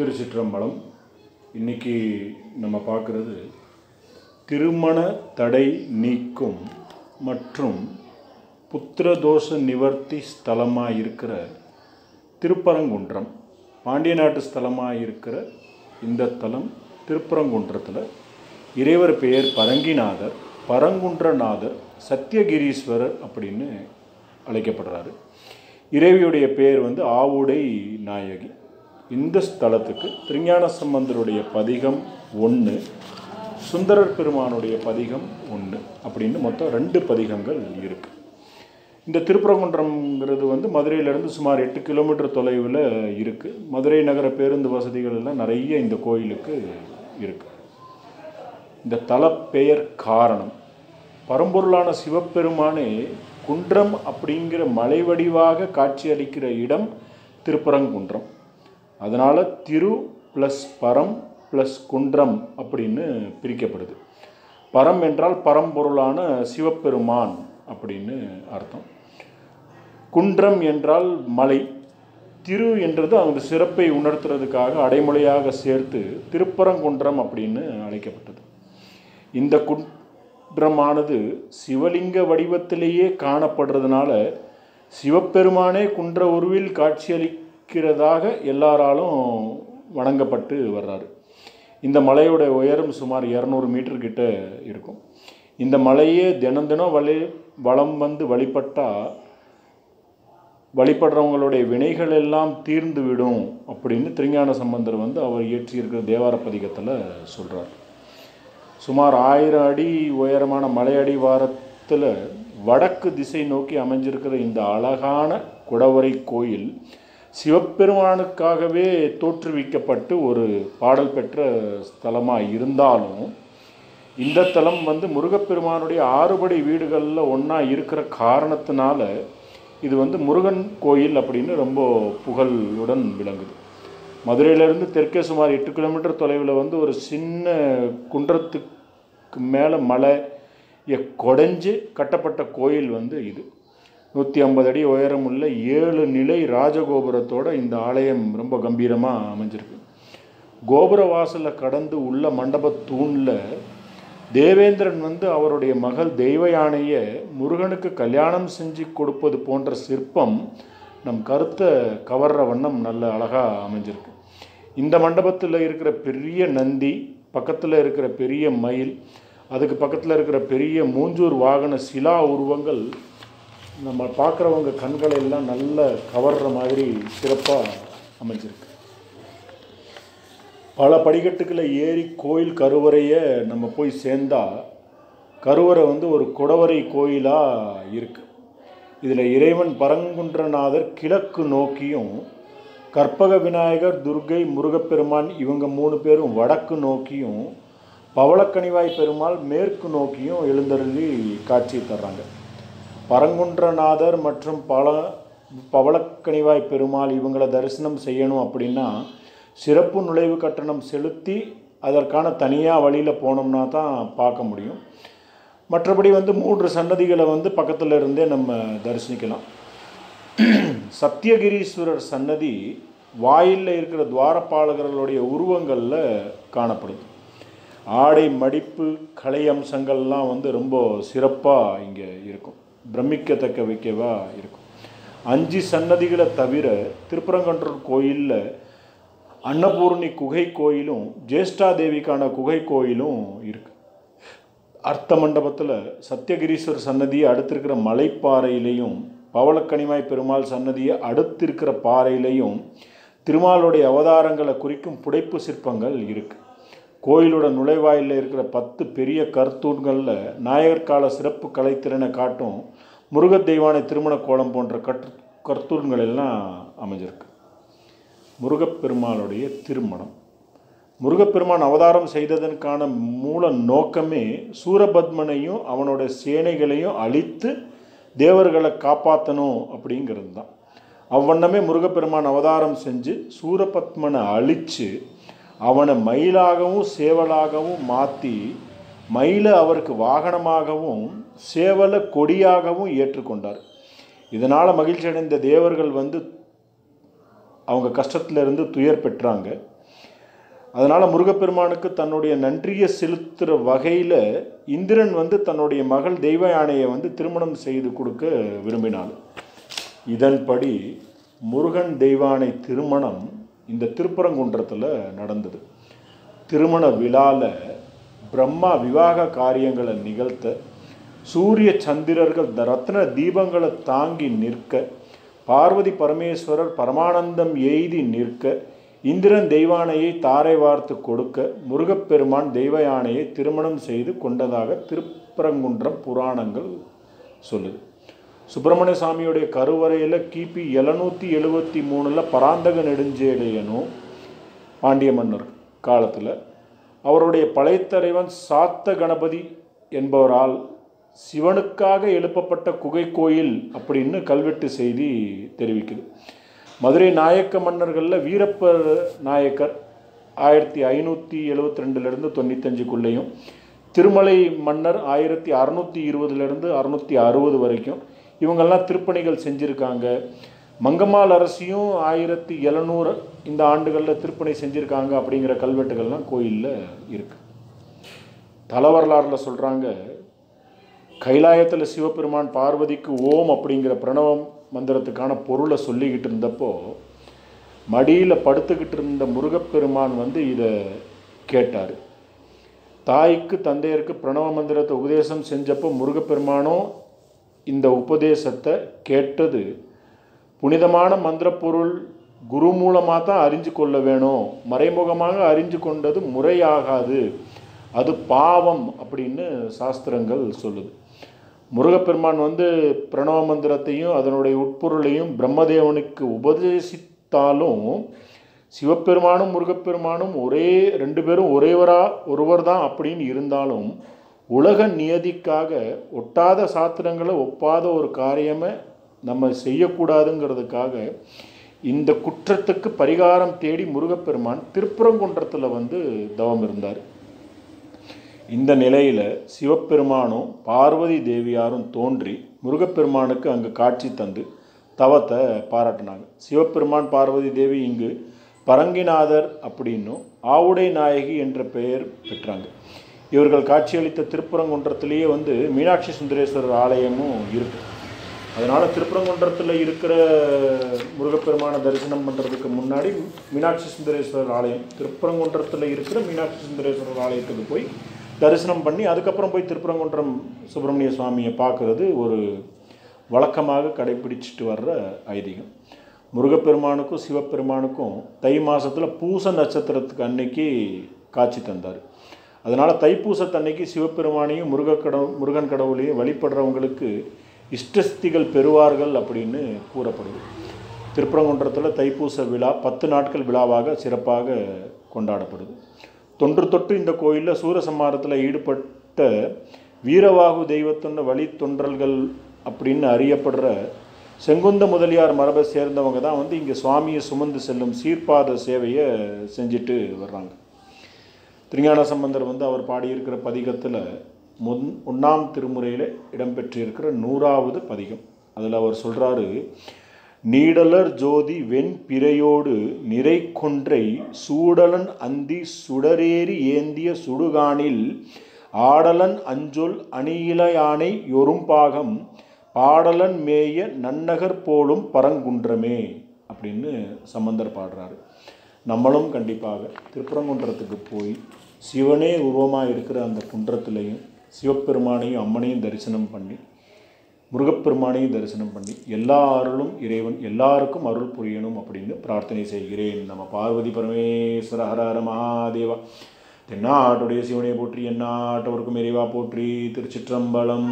திருச்சிற்றம்பலம். இன்னைக்கு நம்ம பார்க்குறது திருமண தடை நீக்கும் மற்றும் புத்திரதோஷ நிவர்த்தி ஸ்தலமாக இருக்கிற திருப்பரங்குன்றம் பாண்டிய நாட்டு ஸ்தலமாக இருக்கிற இந்த தலம் திருப்பரங்குன்றத்தில் இறைவர் பெயர் பரங்கிநாதர் பரங்குன்றநாதர் சத்தியகிரீஸ்வரர் அப்படின்னு அழைக்கப்படுறாரு. இறைவியுடைய பெயர் வந்து ஆவுடை நாயகி. இந்த ஸ்தலத்துக்கு திருஞான சம்பந்தருடைய பதிகம் ஒன்று சுந்தரர் பெருமானுடைய பதிகம் ஒன்று அப்படின்னு மொத்தம் ரெண்டு பதிகங்கள் இருக்குது இந்த திருப்பரங்குன்றம்ங்கிறது வந்து மதுரையிலேருந்து சுமார் எட்டு கிலோமீட்டர் தொலைவில் இருக்குது மதுரை நகர பேருந்து வசதிகள் எல்லாம் நிறைய இந்த கோயிலுக்கு இருக்குது இந்த தலப்பெயர் காரணம் பரம்பொருளான சிவபெருமானே குன்றம் அப்படிங்கிற மலை வடிவாக காட்சியளிக்கிற இடம் திருப்பரங்குன்றம். அதனால் திரு ப்ளஸ் பரம் ப்ளஸ் குன்றம் அப்படின்னு பிரிக்கப்படுது. பரம் என்றால் பரம்பொருளான சிவபெருமான் அப்படின்னு அர்த்தம். குன்றம் என்றால் மலை. திரு என்றது அந்த சிறப்பை உணர்த்துறதுக்காக அடைமொழியாக சேர்த்து திருப்பரங்குன்றம் அப்படின்னு அழைக்கப்பட்டது. இந்த குன்றமானது சிவலிங்க வடிவத்திலேயே காணப்படுறதுனால சிவபெருமானே குன்ற உருவில் காட்சியளி இருக்கிறதாக எல்லாராலும் வணங்கப்பட்டு வர்றாரு. இந்த மலையோட உயரம் சுமார் இரநூறு மீட்டர் கிட்ட இருக்கும். இந்த மலையே தினம் தினம் வழி வளம் வந்து வழிபட்டால் வழிபடுறவங்களுடைய வினைகள் எல்லாம் தீர்ந்து விடும் அப்படின்னு திருஞான சம்பந்தர் வந்து அவர் இயற்றியிருக்கிற தேவார பதிகத்தில் சொல்கிறார் சுமார் ஆயிரம் அடி உயரமான மலையடி வாரத்தில் வடக்கு திசை நோக்கி அமைஞ்சிருக்கிற இந்த அழகான குடவரை கோயில் சிவபெருமானுக்காகவே தோற்றுவிக்கப்பட்டு ஒரு பாடல் பெற்ற ஸ்தலமாக இருந்தாலும் இந்த தலம் வந்து முருகப்பெருமானுடைய ஆறுபடை வீடுகளில் ஒன்றா இருக்கிற காரணத்தினால இது வந்து முருகன் கோயில் அப்படின்னு ரொம்ப புகழுடன் விளங்குது. மதுரையிலேருந்து தெற்கே சுமார் எட்டு கிலோமீட்டர் தொலைவில் வந்து ஒரு சின்ன குன்றத்துக்கு மேலே மலையை கொடைஞ்சு கட்டப்பட்ட கோயில் வந்து இது. நூற்றி ஐம்பது அடி உயரமுள்ள ஏழு நிலை ராஜகோபுரத்தோட இந்த ஆலயம் ரொம்ப கம்பீரமாக அமைஞ்சிருக்கு. கோபுர வாசலில் கடந்து உள்ள மண்டப தூணில் தேவேந்திரன் வந்து அவருடைய மகள் தெய்வ யானையை முருகனுக்கு கல்யாணம் செஞ்சு கொடுப்பது போன்ற சிற்பம் நம் கருத்தை கவர்ற வண்ணம் நல்ல அழகாக அமைஞ்சிருக்கு. இந்த மண்டபத்தில் இருக்கிற பெரிய நந்தி பக்கத்தில் இருக்கிற பெரிய மயில் அதுக்கு பக்கத்தில் இருக்கிற பெரிய மூஞ்சூர் வாகன சிலா உருவங்கள் நம்ம பார்க்குறவங்க கண்களை எல்லாம் நல்ல கவர்ற மாதிரி சிறப்பாக அமைஞ்சிருக்கு. பல படிக்கட்டுக்களை ஏறி கோயில் கருவறையை நம்ம போய் சேர்ந்தால் கருவறை வந்து ஒரு குடவரை கோயிலாக இருக்குது இதில் இறைவன் பரங்குன்றநாதர் கிழக்கு நோக்கியும் கற்பக விநாயகர் துர்கை முருகப்பெருமான் இவங்க மூணு பேரும் வடக்கு நோக்கியும் பவளக்கணிவாய் பெருமாள் மேற்கு நோக்கியும் எழுந்தருளி காட்சி தர்றாங்க. பரங்குன்றநாதர் மற்றும் பல பவளக்கணிவாய் பெருமாள் இவங்களை தரிசனம் செய்யணும் அப்படின்னா சிறப்பு நுழைவு கட்டணம் செலுத்தி அதற்கான தனியாக வழியில் போனோம்னா தான் பார்க்க முடியும். மற்றபடி வந்து மூன்று சன்னதிகளை வந்து பக்கத்தில் இருந்தே நம்ம தரிசனிக்கலாம் சத்தியகிரீஸ்வரர் சன்னதி வாயிலில் இருக்கிற துவாரப்பாளர்களுடைய உருவங்களில் காணப்படுது. ஆடை மடிப்பு கலை அம்சங்கள்லாம் வந்து ரொம்ப சிறப்பாக இங்கே இருக்கும். பிரமிக்கத்தக்க வைக்கவா இருக்கும். அஞ்சு சன்னதிகளை தவிர திருப்பரங்கன்றூர் கோயிலில் அன்னபூர்ணி குகை கோயிலும் ஜேஷ்டாதேவிக்கான குகை கோயிலும் இருக்குது அர்த்த மண்டபத்தில் சத்தியகிரீஸ்வரர் சன்னதியை அடுத்திருக்கிற மலைப்பாறையிலையும் பவளக்கனிமாய் பெருமாள் சன்னதியை அடுத்திருக்கிற பாறையிலையும் திருமாலுடைய அவதாரங்களை குறிக்கும் புடைப்பு சிற்பங்கள் இருக்குது கோயிலோட நுழைவாயிலில் இருக்கிற பத்து பெரிய கர்த்தூன்களில் நாயகர் கால சிறப்பு கலைத்திறனை காட்டும் முருகத் தெய்வானை திருமண கோலம் போன்ற கற்று கர்த்தூன்கள் எல்லாம் அமைஞ்சிருக்கு. முருகப்பெருமானுடைய திருமணம். முருகப்பெருமான் அவதாரம் செய்ததற்கான மூல நோக்கமே சூரபத்மனையும் அவனோட சேனைகளையும் அழித்து தேவர்களை காப்பாற்றணும் அப்படிங்கிறது தான். அவ்வண்ணமே முருகப்பெருமான் அவதாரம் செஞ்சு சூரபத்மனை அழித்து அவனை மயிலாகவும் சேவலாகவும் மாற்றி மயிலை அவருக்கு வாகனமாகவும் சேவலை கொடியாகவும் ஏற்றுக்கொண்டார். இதனால் மகிழ்ச்சி அடைந்த தேவர்கள் வந்து அவங்க கஷ்டத்திலிருந்து துயர் பெற்றாங்க. அதனால் முருகப்பெருமானுக்கு தன்னுடைய நன்றியை செலுத்துகிற வகையில் இந்திரன் வந்து தன்னுடைய மகள் தெய்வ யானையை வந்து திருமணம் செய்து கொடுக்க விரும்பினாள் இதன்படி முருகன் தெய்வானை திருமணம் இந்த திருப்பரங்குன்றத்தில் நடந்தது. திருமண விழாவில் பிரம்மா விவாக காரியங்களை நிகழ்த்த சூரிய சந்திரர்கள் ரத்ன தீபங்களை தாங்கி நிற்க பார்வதி பரமேஸ்வரர் பரமானந்தம் எய்தி நிற்க இந்திரன் தெய்வானையை தாரை வார்த்து கொடுக்க முருகப்பெருமான் தெய்வ யானையை திருமணம் செய்து கொண்டதாக திருப்பரங்குன்றம் புராணங்கள் சொல்லுது. சுப்பிரமணிய சாமியுடைய கருவறையில் கிபி எழுநூற்றி எழுபத்தி மூணில் பராந்தக நெடுஞ்செழியனும் பாண்டிய மன்னர் காலத்தில் அவருடைய பழைத்தறைவன் சாத்த கணபதி என்பவரால் சிவனுக்காக எழுப்பப்பட்ட குகை கோயில் அப்படின்னு கல்வெட்டு செய்தி தெரிவிக்குது. மதுரை நாயக்க மன்னர்களில் வீரப்ப நாயக்கர் ஆயிரத்தி ஐநூற்றி எழுபத்தி ரெண்டுலேருந்து தொண்ணூத்தஞ்சுக்குள்ளேயும் திருமலை மன்னர் ஆயிரத்தி அறநூற்றி இருபதுலேருந்து அறுநூற்றி அறுபது வரைக்கும் இவங்கெல்லாம் திருப்பணிகள் செஞ்சுருக்காங்க. மங்கம்மாள் அரசியும் ஆயிரத்தி எழுநூறு இந்த ஆண்டுகளில் திருப்பணி செஞ்சுருக்காங்க அப்படிங்கிற கல்வெட்டுகள்லாம் கோயிலில் இருக்குது தல வரலாறில் சொல்கிறாங்க கைலாயத்தில் சிவபெருமான் பார்வதிக்கு ஓம் அப்படிங்கிற பிரணவம் மந்திரத்துக்கான பொருளை சொல்லிக்கிட்டு இருந்தப்போ மடியில் படுத்துக்கிட்டு இருந்த முருகப்பெருமான் வந்து இதை கேட்டார். தாய்க்கு தந்தையருக்கு பிரணவ மந்திரத்தை உபதேசம் செஞ்சப்போ முருகப்பெருமானும் இந்த உபதேசத்தை கேட்டது புனிதமான மந்திரப்பொருள் குரு மூலமாக தான் அறிஞ்சு கொள்ள வேணும். மறைமுகமாக அறிஞ்சு கொண்டது முறையாகாது. அது பாவம் அப்படின்னு சாஸ்திரங்கள் சொல்லுது. முருகப்பெருமான் வந்து பிரணவ மந்திரத்தையும் அதனுடைய உட்பொருளையும் பிரம்மதேவனுக்கு உபதேசித்தாலும் சிவபெருமானும் முருகப்பெருமானும் ஒரே ரெண்டு பேரும் ஒரேவரா ஒருவர் தான் அப்படின்னு இருந்தாலும் உலக நியதிக்காக ஒட்டாத சாத்திரங்களை ஒப்பாத ஒரு காரியமை நம்ம செய்யக்கூடாதுங்கிறதுக்காக இந்த குற்றத்துக்கு பரிகாரம் தேடி முருகப்பெருமான் திருப்பரங்குன்றத்தில் வந்து தவம் இருந்தார். இந்த நிலையில் சிவபெருமானும் பார்வதி தேவியாரும் தோன்றி முருகப்பெருமானுக்கு அங்கு காட்சி தந்து தவத்தை பாராட்டினாங்க. சிவபெருமான் பார்வதி தேவி இங்கு பரங்கிநாதர் அப்படின்னும் ஆவுடை நாயகி என்ற பெயர் பெற்றாங்க. இவர்கள் காட்சியளித்த திருப்பரங்குன்றத்திலேயே வந்து மீனாட்சி சுந்தரேஸ்வரர் ஆலயமும் இருக்கு. அதனால் திருப்பரங்குன்றத்தில் இருக்கிற முருகப்பெருமானை தரிசனம் பண்ணுறதுக்கு முன்னாடி மீனாட்சி சுந்தரேஸ்வரர் ஆலயம் திருப்பரங்குன்றத்தில் இருக்கிற மீனாட்சி சுந்தரேஸ்வரர் ஆலயத்துக்கு போய் தரிசனம் பண்ணி அதுக்கப்புறம் போய் திருப்பரங்குன்றம் சுப்பிரமணிய சுவாமியை பார்க்குறது ஒரு வழக்கமாக கடைபிடிச்சிட்டு வர்ற ஐதீகம். முருகப்பெருமானுக்கும் சிவபெருமானுக்கும் தை மாதத்தில் பூச நட்சத்திரத்துக்கு அன்னைக்கு காட்சி தந்தார். அதனால் தைப்பூசத்தன்னைக்கு சிவபெருமானையும் முருகக்கடவு முருகன் கடவுளையும் வழிபடுறவங்களுக்கு இஷ்டஸ்திகள் பெறுவார்கள் அப்படின்னு கூறப்படுது. திருப்பரங்குன்றத்தில் தைப்பூச விழா பத்து நாட்கள் விழாவாக சிறப்பாக கொண்டாடப்படுது. தொன்று தொட்டு இந்த கோயிலில் சூரசம்மாரத்தில் ஈடுபட்ட வீரவாகு தெய்வத்துன்னு வழி தொன்றல்கள் அப்படின்னு அறியப்படுற செங்குந்த முதலியார் மரபை சேர்ந்தவங்க தான் வந்து இங்கே சுவாமியை சுமந்து செல்லும் சீர்பாத சேவையை செஞ்சுட்டு வர்றாங்க. திருஞான சம்பந்தர் வந்து அவர் பாடியிருக்கிற பதிகத்தில் முன் ஒன்றாம் திருமுறையில் இடம்பெற்றிருக்கிற நூறாவது பதிகம். அதில் அவர் சொல்கிறாரு நீடலர் ஜோதி வெண் பிறையோடு நிறை கொன்றை சூடலன் அந்தி சுடரேறி ஏந்திய சுடுகானில் ஆடலன் அஞ்சொல் அணியிலையானை யொரும்பாகம் பாடலன் மேய நன்னகர் போலும் பரங்குன்றமே அப்படின்னு சம்பந்தர் பாடுறாரு. நம்மளும் கண்டிப்பாக திருப்பரங்குன்றத்துக்கு போய் சிவனே உருவமாக இருக்கிற அந்த குன்றத்திலையும் சிவபெருமானையும் அம்மனையும் தரிசனம் பண்ணி முருகப்பெருமானையும் தரிசனம் பண்ணி எல்லா அருளும் இறைவன் எல்லாருக்கும் அருள் புரியணும் அப்படின்னு பிரார்த்தனை செய்கிறேன். நம்ம பார்வதி பரமேஸ்வர ஹரஹர மகாதேவா. தென்னாட்டுடைய சிவனை போற்றி என்னாட்டவருக்கும் இறைவா போற்றி திருச்சிற்றம்பலம்.